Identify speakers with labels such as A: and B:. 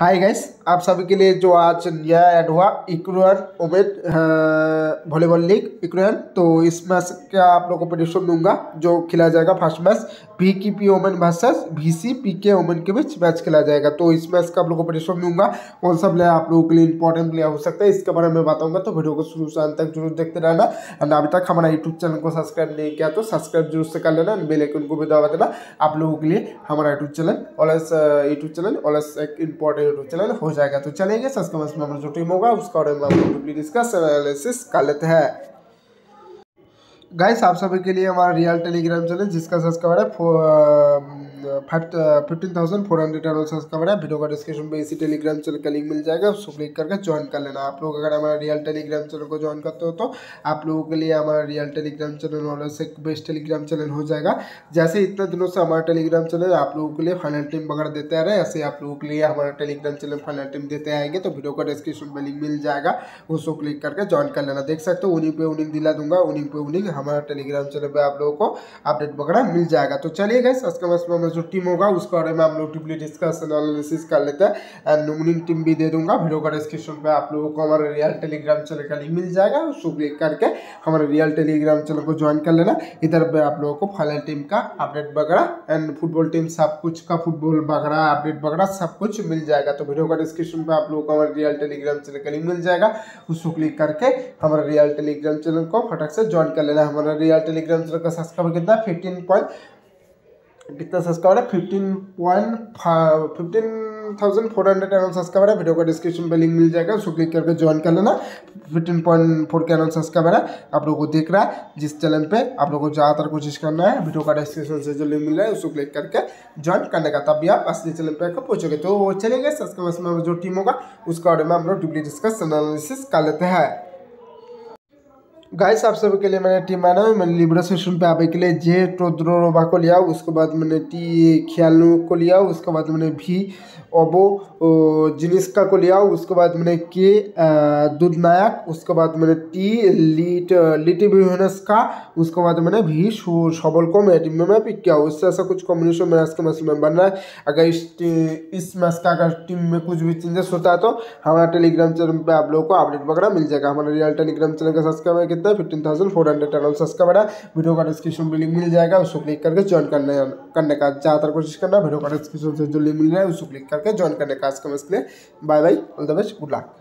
A: Hi guys आप सभी के लिए जो आज नया ऐड हुआ इक्रुअन ओमेन वॉलीबॉल लीग इक्रुअन तो इस मैच का आप लोगों को प्रेडिक्शन दूँगा, जो खेला जाएगा first match P K P Omen versus V C P K Omen के बीच मैच खेला जाएगा। तो इस मैच का आप लोगों को प्रेडिक्शन दूँगा, कौन सा प्लेयर आप लोगों के लिए इंपॉर्टेंट प्लेयर हो सकता है, इसके बारे में बताऊँगा। तो वीडियो को शुरू से अंत तक ज़रूर देखते रहना। एंड अभी तक हमारा यूट्यूब चैनल को सब्सक्राइब नहीं किया तो सब्सक्राइब ज़रूर से कर लेना बेल आइकन को भी दबा देना। आप लोगों के लिए हमारा यूट्यूब चैनल ऑलस यूट्यूब चैनल ऑलस एक इंपॉर्टेंट यूट्यूब चैनल हो जाएगा। तो चलेंगे सब्सक्राइब में जो टीम होगा, उसका लोग डिस्कस एनालिसिस कर लेते हैं। गाइस आप सभी के लिए हमारा रियल टेलीग्राम चैनल जिसका सब्सक्राइबर है fifteen thousand four hundred and है वीडियो का डिस्क्रिप्शन में इसी टेलीग्राम चैनल का लिंक मिल जाएगा। उसको क्लिक करके ज्वाइन कर लेना। आप लोग अगर हमारा रियल टेलीग्राम चैनल को ज्वाइन करते हो तो आप लोगों के लिए हमारा रियल टेलीग्राम चैनल वालों से बेस्ट टेलीग्राम चैनल हो जाएगा। जैसे इतने दिनों से हमारा टेलीग्राम चैनल आप लोगों के लिए फाइनल टीम वगैरह देते आ रहे हैं, ऐसे आप लोगों के लिए हमारा टेलीग्राम चैनल फाइनल टीम देते आएँगे तो वीडियो का डिस्क्रिप्शन में लिंक मिल जाएगा। उसको क्लिक करके ज्वाइन कर लेना। देख सकते हो उन्हीं पे उन्हीं दिला दूँगा, उन्हीं पे उन्हीं हमारा टेलीग्राम चैनल पर आप लोगों को अपडेट वगैरह मिल जाएगा। तो चलिए गए उसके बाद हमारा जो टीम होगा, उसके बारे में हम लोग डीपली डिस्कस एनालिसिस कर लेते हैं। एंड विनिंग टीम भी दे दूँगा, वीडियो का डिस्क्रिप्शन पे आप लोगों को हमारे रियल टेलीग्राम चैनल का लिंक मिल जाएगा, उसको क्लिक करके हमारे रियल टेलीग्राम चैनल को ज्वाइन कर लेना। इधर पर आप लोगों को फाइनल टीम का अपडेट वगैरह एंड फुटबॉल टीम सब कुछ का फुटबॉल वगैरह अपडेट वगैरह सब कुछ मिल जाएगा। तो वीडियो का डिस्क्रिप्शन पर आप लोगों को हमारे रियल टेलीग्राम चैनल का लिंक मिल जाएगा, उसको क्लिक करके हमारे रियल टेलीग्राम चैनल को फटक से ज्वाइन कर लेना। हमारा रियल टेलीग्राम चैनल का सब्सक्राइबर कितना? फिफ्टीन पॉइंट कितना सब्सक्राइबर है? Fifteen point fifteen thousand four hundred anal subscriber है। वीडियो का डिस्क्रिप्शन पे लिंक मिल जाएगा, उसको क्लिक करके ज्वाइन कर लेना। फिफ्टीन पॉइंट फोर के एनल सब्सक्राइबर है। आप लोगों को देख रहा है, जिस चैनल पे आप लोगों को ज़्यादातर कोशिश करना है वीडियो का डिस्क्रिप्शन से जो लिंक मिल रहा है, उसको क्लिक करके ज्वाइन करने का। तभी आप असली चैनल पर आकर पहुँचोगे। तो वो चलेंगे सब्सक्राइबर्स में जो टीम होगा, उसका बारे में हम लोग डिपली डिस्कस एनालिसिस कर लेते हैं। गाइस आप सभी के लिए मैंने टीम बनाया है। मैंने लिब्रा सेशन पे आने के लिए जे टोद्रोवा को लिया, उसके बाद मैंने टी खियालू को लिया, उसके बाद मैंने भी ओबो जिनिस्का को लिया, उसके बाद मैंने के दूध नायक उसके बाद मैंने टी लीट लिटी बिहनस का उसके बाद मैंने भी सबल को मेरे टीम में मैं पिक किया। उससे ऐसा कुछ कॉम्बिनेशन मैच के मैच में बन रहा है। अगर इस इस मैच का अगर टीम में कुछ भी चेंजेस होता है तो हमारा टेलीग्राम चैनल पर आप लोगों को अपडेट वगैरह मिल जाएगा। हमारा रियल टेलीग्राम चैनल का सब्सक्राइबर कितना है। फिफ्टीन थाउज़ेंड फोर हंड्रेड टनल सब्सक्राइब है। वीडियो का डिस्क्रिप्शन में लिंक मिल जाएगा, उसको क्लिक करके ज्वाइन करने करने का ज़्यादातर कोशिश करना वीडियो का डिस्क्रिप्शन से जो लिंक मिल रहा है उसको क्लिक करके ज्वाइन करने का आज का लिए। Bye bye all the best good luck